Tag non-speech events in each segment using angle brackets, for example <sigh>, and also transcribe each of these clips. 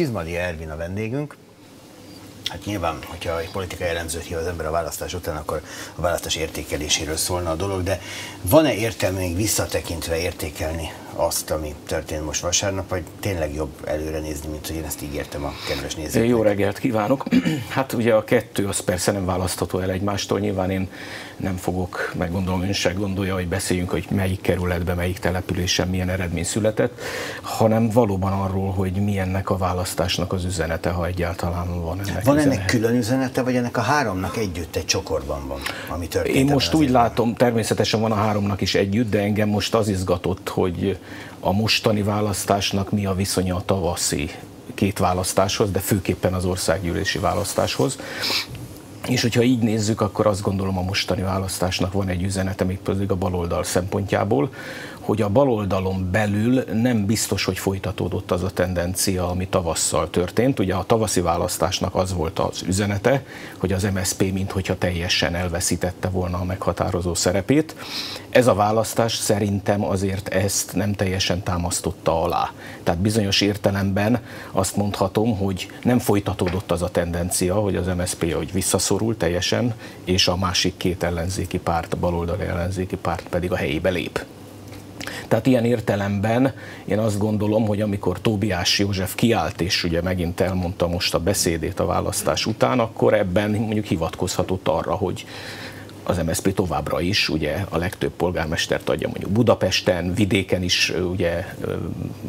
Csizmadi Ervin a vendégünk. Hát nyilván, hogyha egy politikai elemzőt hív az ember a választás után, akkor a választás értékeléséről szólna a dolog, de van-e értelme még visszatekintve értékelni azt, ami történt most vasárnap, vagy tényleg jobb előre nézni, mint hogy én ezt ígértem a kedves nézőknek? Jó reggelt kívánok! <clears throat> Hát ugye a kettő az persze nem választható el egymástól, nyilván én nem fogok, meg gondolom ön se gondolja, hogy beszéljünk, hogy melyik kerületben, melyik településen milyen eredmény született, hanem valóban arról, hogy milyennek a választásnak az üzenete, ha egyáltalán van ennek Van ennek külön üzenete, vagy ennek a háromnak együtt egy csokorban van, ami történt? Én most úgy évben? látom, természetesen van a háromnak is együtt, de engem most az izgatott, hogy a mostani választásnak mi a viszonya a tavaszi két választáshoz, de főképpen az országgyűlési választáshoz. És hogyha így nézzük, akkor azt gondolom a mostani választásnak van egy üzenete, még pedig a baloldal szempontjából, hogy a baloldalon belül nem biztos, hogy folytatódott az a tendencia, ami tavasszal történt. Ugye a tavaszi választásnak az volt az üzenete, hogy az MSP minthogyha teljesen elveszítette volna a meghatározó szerepét. Ez a választás szerintem azért ezt nem teljesen támasztotta alá. Tehát bizonyos értelemben azt mondhatom, hogy nem folytatódott az a tendencia, hogy az MSP hogy visszaszorul teljesen, és a másik két ellenzéki párt, baloldali ellenzéki párt pedig a helyébe lép. Tehát ilyen értelemben én azt gondolom, hogy amikor Tóbiás József kiállt, és ugye megint elmondta most a beszédét a választás után, akkor ebben mondjuk hivatkozhatott arra, hogy az MSZP továbbra is ugye a legtöbb polgármestert adja mondjuk Budapesten, vidéken is ugye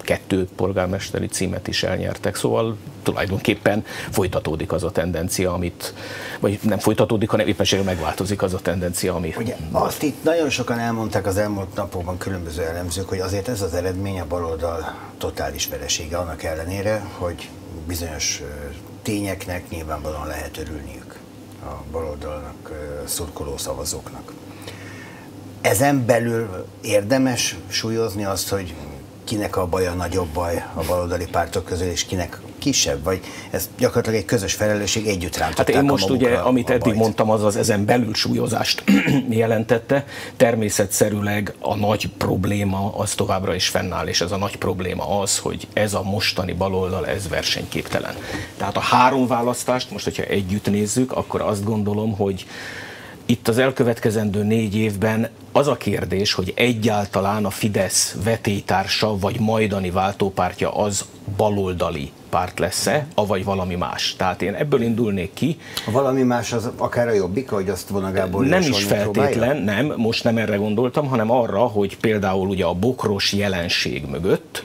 kettő polgármesteri címet is elnyertek, szóval tulajdonképpen folytatódik az a tendencia, amit, vagy nem folytatódik, hanem éppenséggel megváltozik az a tendencia, ami... Ugye azt itt nagyon sokan elmondták az elmúlt napokban különböző elemzők, hogy azért ez az eredmény a baloldal totális veresége annak ellenére, hogy bizonyos tényeknek nyilvánvalóan lehet örülniük a baloldalnak szurkoló szavazóknak. Ezen belül érdemes súlyozni azt, hogy kinek a baja nagyobb baj a baloldali pártok közül, és kinek kisebb, vagy ez gyakorlatilag egy közös felelősség együtt rántották Hát én most ugye, amit eddig bajt. mondtam, az az ezen belül súlyozást <clears throat> jelentette. Természetszerűleg a nagy probléma az továbbra is fennáll, és ez a nagy probléma az, hogy ez a mostani baloldal, ez versenyképtelen. Tehát a három választást, most hogyha együtt nézzük, akkor azt gondolom, hogy itt az elkövetkezendő négy évben az a kérdés, hogy egyáltalán a Fidesz vetétársa vagy majdani váltópártja az baloldali párt lesz-e, avagy valami más. Tehát én ebből indulnék ki. A valami más az akár a jobbik, hogy azt volna Gábor Nem is feltétlen, próbálja? nem, most nem erre gondoltam, hanem arra, hogy például ugye a bokros jelenség mögött,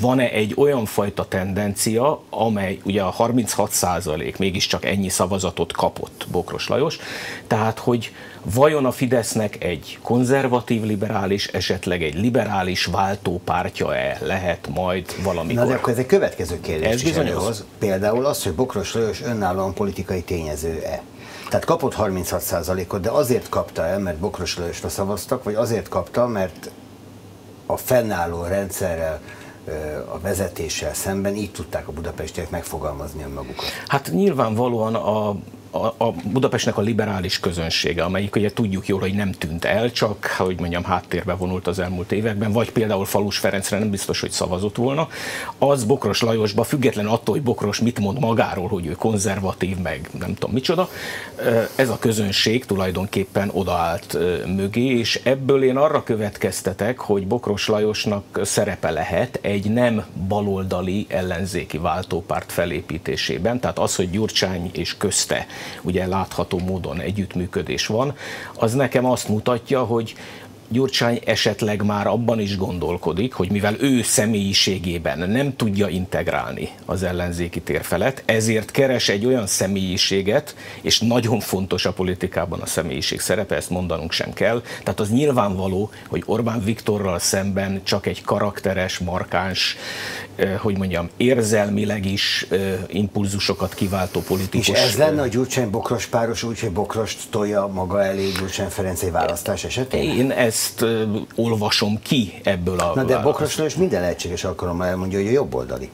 van-e egy olyan fajta tendencia, amely ugye a 36 százalék mégiscsak ennyi szavazatot kapott Bokros Lajos, tehát hogy vajon a Fidesznek egy konzervatív liberális, esetleg egy liberális váltópártya-e lehet majd valamikor? Na de akkor ez egy következő kérdés ez is előhoz. Például az, hogy Bokros Lajos önállóan politikai tényező-e. Tehát kapott 36%-ot, de azért kapta el, mert Bokros Lajosra szavaztak, vagy azért kapta, mert a fennálló rendszerrel a vezetéssel szemben így tudták a budapestiek megfogalmazni önmagukat? Hát nyilvánvalóan a a, Budapestnek a liberális közönsége, amelyik ugye tudjuk jól, hogy nem tűnt el, csak, hogy mondjam, háttérbe vonult az elmúlt években, vagy például Falus Ferencre nem biztos, hogy szavazott volna, az Bokros Lajosba, független attól, hogy Bokros mit mond magáról, hogy ő konzervatív, meg nem tudom micsoda, ez a közönség tulajdonképpen odaállt mögé, és ebből én arra következtetek, hogy Bokros Lajosnak szerepe lehet egy nem baloldali ellenzéki váltópárt felépítésében, tehát az, hogy Gyurcsány és közte ugye látható módon együttműködés van, az nekem azt mutatja, hogy Gyurcsány esetleg már abban is gondolkodik, hogy mivel ő személyiségében nem tudja integrálni az ellenzéki tér felett, ezért keres egy olyan személyiséget, és nagyon fontos a politikában a személyiség szerepe, ezt mondanunk sem kell. Tehát az nyilvánvaló, hogy Orbán Viktorral szemben csak egy karakteres, markáns, hogy mondjam, érzelmileg is impulzusokat kiváltó politikus. És ez lenne a Gyurcsány Bokros páros, úgyhogy Bokrost tolja maga elé Gyurcsány Ferenc egy választás esetén? Én ezt ezt olvasom ki ebből a... Na de Bokros Lajos minden lehetséges alkalommal elmondja, hogy a jobboldali.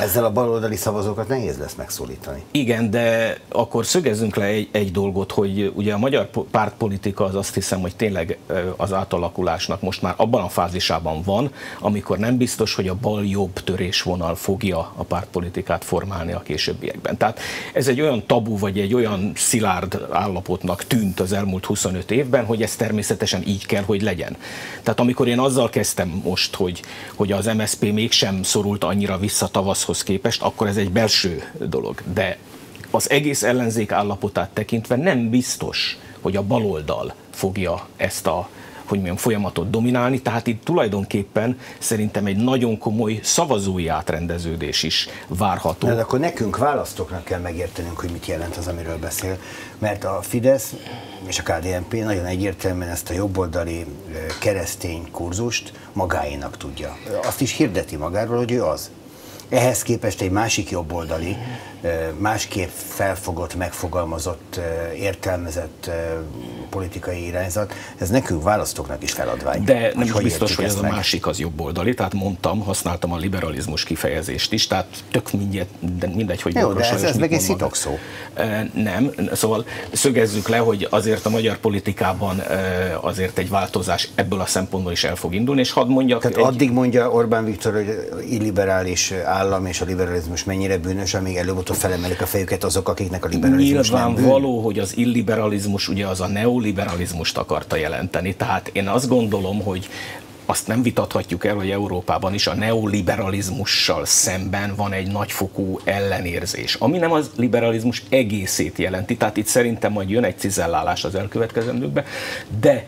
Ezzel a baloldali szavazókat nehéz lesz megszólítani. Igen, de akkor szögezzünk le egy, egy dolgot, hogy ugye a magyar pártpolitika az azt hiszem, hogy tényleg az átalakulásnak most már abban a fázisában van, amikor nem biztos, hogy a bal-jobb törésvonal fogja a pártpolitikát formálni a későbbiekben. Tehát ez egy olyan tabu, vagy egy olyan szilárd állapotnak tűnt az elmúlt 25 évben, hogy ez természetesen így kell, hogy legyen. Tehát amikor én azzal kezdtem most, hogy, hogy az MSP mégsem szorult annyira vissza tavaszhoz képest, akkor ez egy belső dolog. De az egész ellenzék állapotát tekintve nem biztos, hogy a baloldal fogja ezt a hogy mondjam, folyamatot dominálni, tehát itt tulajdonképpen szerintem egy nagyon komoly szavazói átrendeződés is várható. De akkor nekünk választóknak kell megértenünk, hogy mit jelent az, amiről beszél, mert a Fidesz és a KDNP nagyon egyértelműen ezt a jobboldali keresztény kurzust magáénak tudja. Azt is hirdeti magáról, hogy ő az. Ehhez képest egy másik jobboldali, másképp felfogott, megfogalmazott, értelmezett politikai irányzat, ez nekünk választóknak is feladvány. De nem is biztos, hogy ez a másik az jobboldali, tehát mondtam, használtam a liberalizmus kifejezést is, tehát tök mindegy, de mindegy hogy Jó, de ez, ez meg egy szitok szó. Nem, szóval szögezzük le, hogy azért a magyar politikában azért egy változás ebből a szempontból is el fog indulni, és hadd mondjak... Tehát egy... addig mondja Orbán Viktor, hogy illiberális állam és a liberalizmus mennyire bűnös, amíg előbb-utóbb felemelik a fejüket azok, akiknek a liberalizmus Nyilván való, hogy az illiberalizmus ugye az a neoliberalizmust akarta jelenteni. Tehát én azt gondolom, hogy azt nem vitathatjuk el, hogy Európában is a neoliberalizmussal szemben van egy nagyfokú ellenérzés, ami nem az liberalizmus egészét jelenti. Tehát itt szerintem majd jön egy cizellálás az elkövetkezendőkbe, de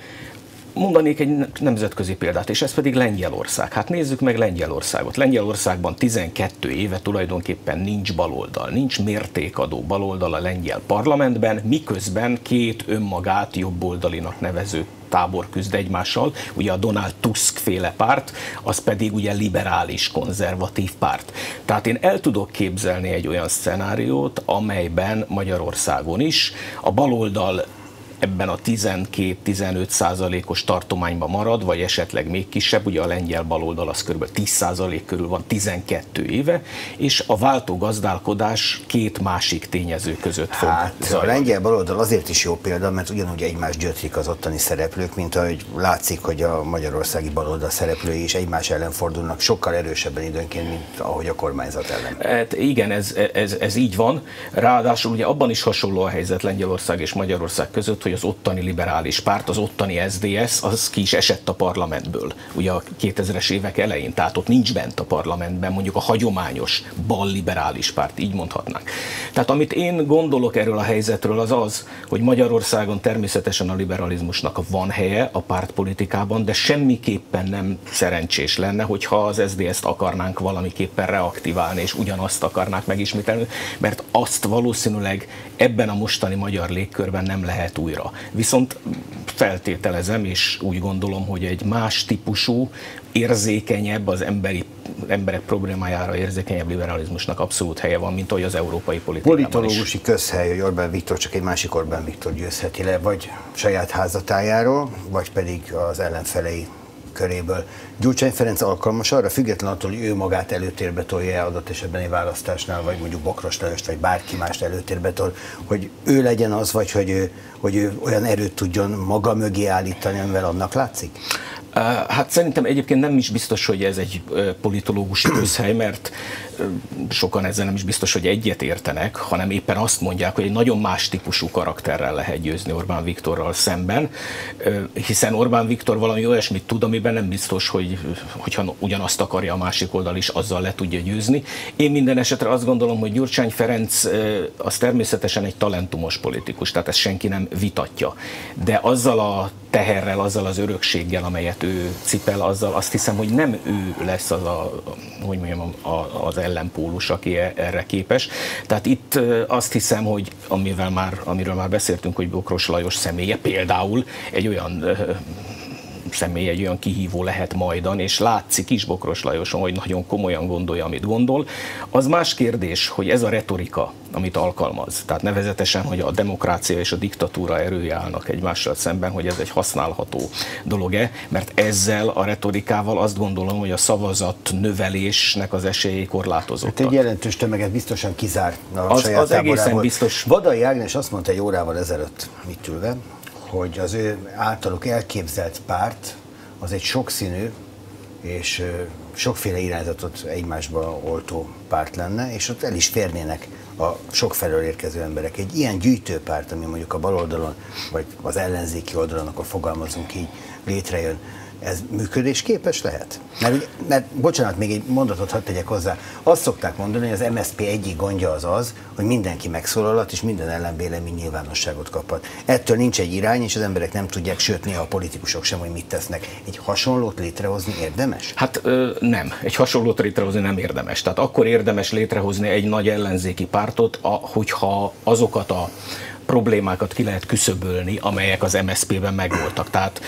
mondanék egy nemzetközi példát, és ez pedig Lengyelország. Hát nézzük meg Lengyelországot. Lengyelországban 12 éve tulajdonképpen nincs baloldal, nincs mértékadó baloldal a lengyel parlamentben, miközben két önmagát jobboldalinak nevező tábor küzd egymással, ugye a Donald Tusk féle párt, az pedig ugye liberális, konzervatív párt. Tehát én el tudok képzelni egy olyan szenáriót, amelyben Magyarországon is a baloldal ebben a 12-15 százalékos tartományban marad, vagy esetleg még kisebb, ugye a lengyel baloldal az kb. 10 százalék körül van 12 éve, és a váltó gazdálkodás két másik tényező között fog hát, zajlani. A lengyel baloldal azért is jó példa, mert ugyanúgy egymást gyötrik az ottani szereplők, mint ahogy látszik, hogy a magyarországi baloldal szereplői is egymás ellen fordulnak sokkal erősebben időnként, mint ahogy a kormányzat ellen. Hát igen, ez, ez, ez így van. Ráadásul ugye abban is hasonló a helyzet Lengyelország és Magyarország között, hogy hogy az ottani liberális párt, az ottani SDS, az ki is esett a parlamentből, ugye a 2000-es évek elején, tehát ott nincs bent a parlamentben mondjuk a hagyományos bal-liberális párt, így mondhatnánk. Tehát amit én gondolok erről a helyzetről az az, hogy Magyarországon természetesen a liberalizmusnak van helye a pártpolitikában, de semmiképpen nem szerencsés lenne, hogyha az SDS-t akarnánk valamiképpen reaktiválni, és ugyanazt akarnák megismételni, mert azt valószínűleg ebben a mostani magyar légkörben nem lehet újra. Viszont feltételezem, és úgy gondolom, hogy egy más típusú, érzékenyebb, az emberi emberek problémájára érzékenyebb liberalizmusnak abszolút helye van, mint ahogy az európai politikában Politológusi is. közhely, hogy Orbán Viktor csak egy másik Orbán Viktor győzheti le, vagy saját házatájáról, vagy pedig az ellenfelei köréből. Gyurcsány Ferenc alkalmas arra, független attól, hogy ő magát előtérbe tolja adott esetben egy választásnál, vagy mondjuk Bokros Lajost, vagy bárki mást előtérbe tol, hogy ő legyen az, vagy hogy ő, hogy ő olyan erőt tudjon maga mögé állítani, amivel annak látszik? Hát szerintem egyébként nem is biztos, hogy ez egy politológusi <clears throat> közhely, mert sokan ezzel nem is biztos, hogy egyet értenek, hanem éppen azt mondják, hogy egy nagyon más típusú karakterrel lehet győzni Orbán Viktorral szemben, hiszen Orbán Viktor valami olyasmit tud, amiben nem biztos, hogy hogyha ugyanazt akarja a másik oldal is, azzal le tudja győzni. Én minden esetre azt gondolom, hogy Gyurcsány Ferenc az természetesen egy talentumos politikus, tehát ezt senki nem vitatja. De azzal a teherrel, azzal az örökséggel, amelyet ő cipel, azzal azt hiszem, hogy nem ő lesz az a, hogy mondjam, az ellenpólus, aki e, erre képes. Tehát itt azt hiszem, hogy amivel már, amiről már beszéltünk, hogy Bokros Lajos személye például egy olyan személy egy olyan kihívó lehet majdan, és látszik is Bokros Lajoson, hogy nagyon komolyan gondolja, amit gondol. Az más kérdés, hogy ez a retorika, amit alkalmaz, tehát nevezetesen, hogy a demokrácia és a diktatúra erője állnak egymással szemben, hogy ez egy használható dolog-e, mert ezzel a retorikával azt gondolom, hogy a szavazat növelésnek az esélyei korlátozottak. Hát egy jelentős tömeget biztosan kizár a az, saját az egészen biztos. Vadai Ágnes azt mondta egy órával ezelőtt, mit ülve, hogy az ő általuk elképzelt párt az egy sokszínű és sokféle irányzatot egymásba oltó párt lenne, és ott el is férnének a sokfelől érkező emberek. Egy ilyen gyűjtőpárt, ami mondjuk a baloldalon, vagy az ellenzéki oldalon, akkor fogalmazunk így, létrejön, ez működésképes lehet? Mert, mert bocsánat, még egy mondatot hadd tegyek hozzá. Azt szokták mondani, hogy az MSZP egyik gondja az az, hogy mindenki megszólalhat, és minden ellenvélemény nyilvánosságot kaphat. Ettől nincs egy irány, és az emberek nem tudják, sőt, néha a politikusok sem, hogy mit tesznek. Egy hasonlót létrehozni érdemes? Hát ö, nem. Egy hasonlót létrehozni nem érdemes. Tehát akkor érdemes létrehozni egy nagy ellenzéki pártot, a, hogyha azokat a problémákat ki lehet küszöbölni, amelyek az MSZP-ben megvoltak. Tehát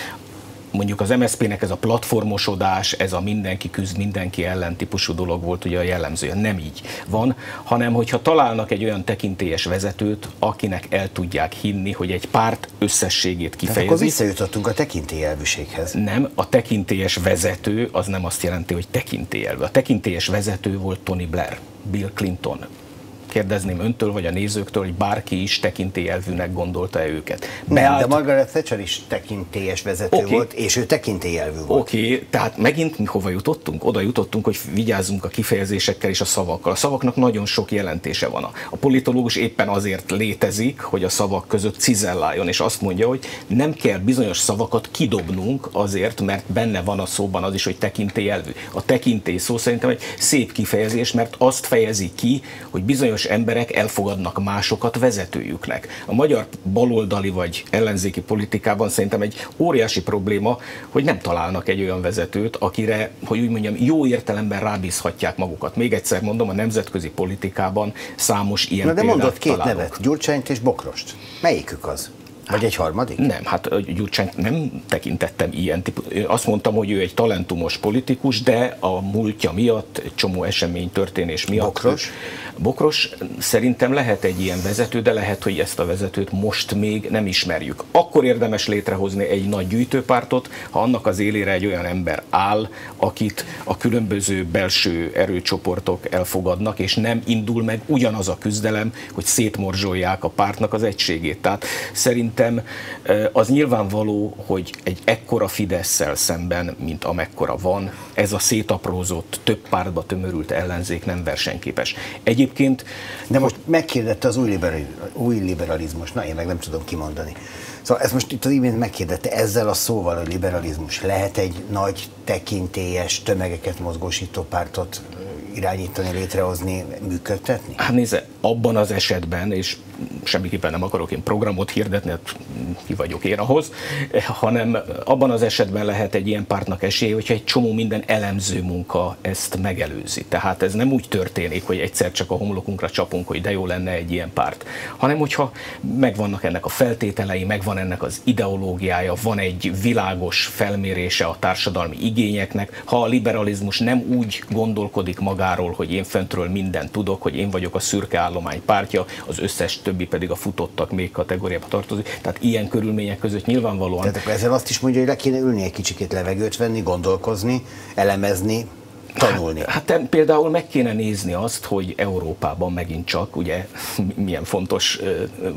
mondjuk az MSZP-nek ez a platformosodás, ez a mindenki küzd mindenki ellen típusú dolog volt ugye a jellemzője. Nem így van, hanem hogyha találnak egy olyan tekintélyes vezetőt, akinek el tudják hinni, hogy egy párt összességét kifejezi. Tehát akkor visszajutottunk a tekintélyelvűséghez. Nem, a tekintélyes vezető az nem azt jelenti, hogy tekintélyelvű. A tekintélyes vezető volt Tony Blair, Bill Clinton, kérdezném öntől vagy a nézőktől, hogy bárki is tekintélyelvűnek gondolta-e őket. Beállt... Nem, de Margaret Thatcher is tekintélyes vezető okay. volt, és ő tekintélyelvű volt. Oké, okay, tehát megint mi hova jutottunk? Oda jutottunk, hogy vigyázzunk a kifejezésekkel és a szavakkal. A szavaknak nagyon sok jelentése van. A politológus éppen azért létezik, hogy a szavak között cizelláljon, és azt mondja, hogy nem kell bizonyos szavakat kidobnunk azért, mert benne van a szóban az is, hogy tekintélyelvű. A tekintély szó szerintem egy szép kifejezés, mert azt fejezi ki, hogy bizonyos bizonyos emberek elfogadnak másokat vezetőjüknek. A magyar baloldali vagy ellenzéki politikában szerintem egy óriási probléma, hogy nem találnak egy olyan vezetőt, akire, hogy úgy mondjam, jó értelemben rábízhatják magukat. Még egyszer mondom, a nemzetközi politikában számos ilyen Na de mondott két találok. nevet, Gyurcsányt és Bokrost. Melyikük az? Vagy egy harmadik? Nem, hát Gyurcsányt nem tekintettem ilyen típus. Azt mondtam, hogy ő egy talentumos politikus, de a múltja miatt, egy csomó esemény történés miatt. Bokros? Bokros szerintem lehet egy ilyen vezető, de lehet, hogy ezt a vezetőt most még nem ismerjük. Akkor érdemes létrehozni egy nagy gyűjtőpártot, ha annak az élére egy olyan ember áll, akit a különböző belső erőcsoportok elfogadnak, és nem indul meg ugyanaz a küzdelem, hogy szétmorzsolják a pártnak az egységét. Tehát szerintem az nyilvánvaló, hogy egy ekkora Fidesz-szel szemben, mint amekkora van, ez a szétaprózott, több pártba tömörült ellenzék nem versenyképes. Egy egyébként... De most megkérdette az új, liberalizmus, új liberalizmus, na én meg nem tudom kimondani. Szóval ezt most itt az imént megkérdette, ezzel a szóval, hogy liberalizmus lehet egy nagy tekintélyes, tömegeket mozgósító pártot irányítani, létrehozni, működtetni? Hát nézze, abban az esetben, és semmiképpen nem akarok én programot hirdetni, hát ki vagyok én ahhoz, hanem abban az esetben lehet egy ilyen pártnak esélye, hogyha egy csomó minden elemző munka ezt megelőzi. Tehát ez nem úgy történik, hogy egyszer csak a homlokunkra csapunk, hogy de jó lenne egy ilyen párt, hanem hogyha megvannak ennek a feltételei, megvan ennek az ideológiája, van egy világos felmérése a társadalmi igényeknek, ha a liberalizmus nem úgy gondolkodik magáról, hogy én fentről mindent tudok, hogy én vagyok a szürke állomány pártja, az összes többi pedig a futottak még kategóriába tartozik. Tehát ilyen körülmények között nyilvánvalóan. Tehát akkor ezzel azt is mondja, hogy le kéne ülni egy kicsikét levegőt venni, gondolkozni, elemezni, tanulni. Hát, hát például meg kéne nézni azt, hogy Európában megint csak, ugye <laughs> milyen fontos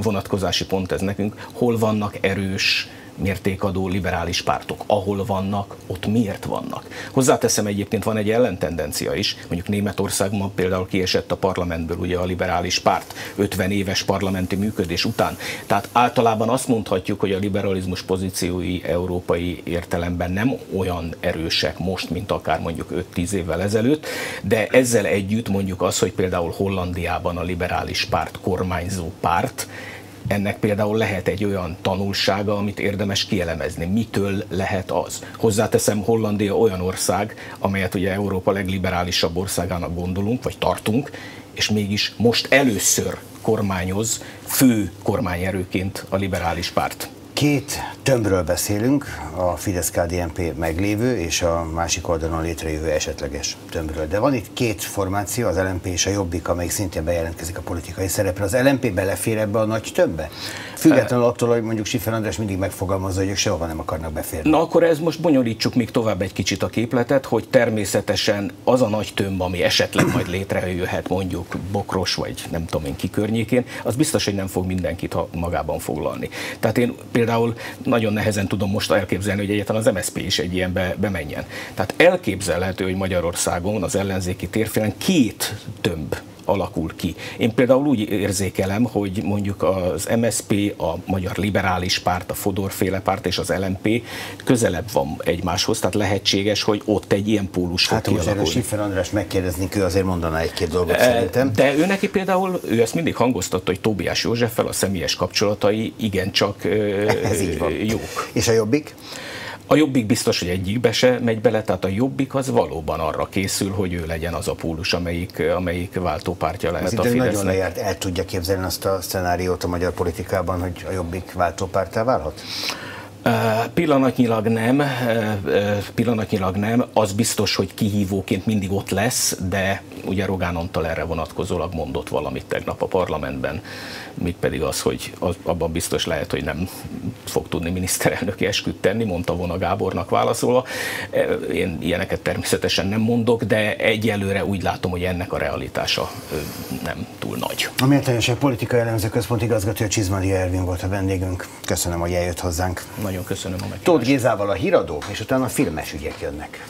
vonatkozási pont ez nekünk, hol vannak erős mértékadó liberális pártok. Ahol vannak, ott miért vannak. Hozzáteszem egyébként van egy ellentendencia is, mondjuk Németországban például kiesett a parlamentből ugye a liberális párt 50 éves parlamenti működés után. Tehát általában azt mondhatjuk, hogy a liberalizmus pozíciói európai értelemben nem olyan erősek most, mint akár mondjuk 5-10 évvel ezelőtt, de ezzel együtt mondjuk az, hogy például Hollandiában a liberális párt kormányzó párt, ennek például lehet egy olyan tanulsága, amit érdemes kielemezni. Mitől lehet az? Hozzáteszem, Hollandia olyan ország, amelyet ugye Európa legliberálisabb országának gondolunk, vagy tartunk, és mégis most először kormányoz fő kormányerőként a liberális párt. Két tömbről beszélünk, a Fidesz-KDNP meglévő és a másik oldalon létrejövő esetleges tömbről. De van itt két formáció, az LNP és a Jobbik, amelyik szintén bejelentkezik a politikai szerepre. Az LNP belefér ebbe a nagy tömbbe? Függetlenül attól, hogy mondjuk Sifer András mindig megfogalmazza, hogy ők sehova nem akarnak beférni. Na akkor ez most bonyolítsuk még tovább egy kicsit a képletet, hogy természetesen az a nagy tömb, ami esetleg majd létrejöhet mondjuk Bokros vagy nem tudom én ki környékén, az biztos, hogy nem fog mindenkit magában foglalni. Tehát én például nagyon nehezen tudom most elképzelni, hogy egyáltalán az MSZP is egy ilyenbe bemenjen. Tehát elképzelhető, hogy Magyarországon az ellenzéki térfélen két tömb alakul ki. Én például úgy érzékelem, hogy mondjuk az MSP, a Magyar Liberális Párt, a Fodorféle párt és az LMP közelebb van egymáshoz, tehát lehetséges, hogy ott egy ilyen pólus hát, fog kialakulni. Siffer András megkérdezni, ő azért mondaná egy-két dolgot e, szerintem. De ő neki például, ő ezt mindig hangoztatta, hogy Tóbiás Józseffel a személyes kapcsolatai igencsak Ez így van. jók. És a Jobbik? A Jobbik biztos, hogy egyikbe se megy bele, tehát a Jobbik az valóban arra készül, hogy ő legyen az a pólus, amelyik, amelyik váltópártja lehet Ez a Fidesznek. nagyon lejárt, el tudja képzelni azt a szenáriót a magyar politikában, hogy a Jobbik váltópártá válhat? Pillanatnyilag nem, pillanatnyilag nem, az biztos, hogy kihívóként mindig ott lesz, de ugye Rogán Antal erre vonatkozólag mondott valamit tegnap a parlamentben, mit pedig az, hogy az, abban biztos lehet, hogy nem fog tudni miniszterelnöki esküt tenni, mondta volna Gábornak válaszolva. Én ilyeneket természetesen nem mondok, de egyelőre úgy látom, hogy ennek a realitása nem túl nagy. A Méltányosság Politikai Elemző Központ igazgatója Csizmadi Ervin volt a vendégünk. Köszönöm, hogy eljött hozzánk. Nagyon köszönöm a meghívást. Tóth Gézával a híradó, és utána filmes ügyek jönnek.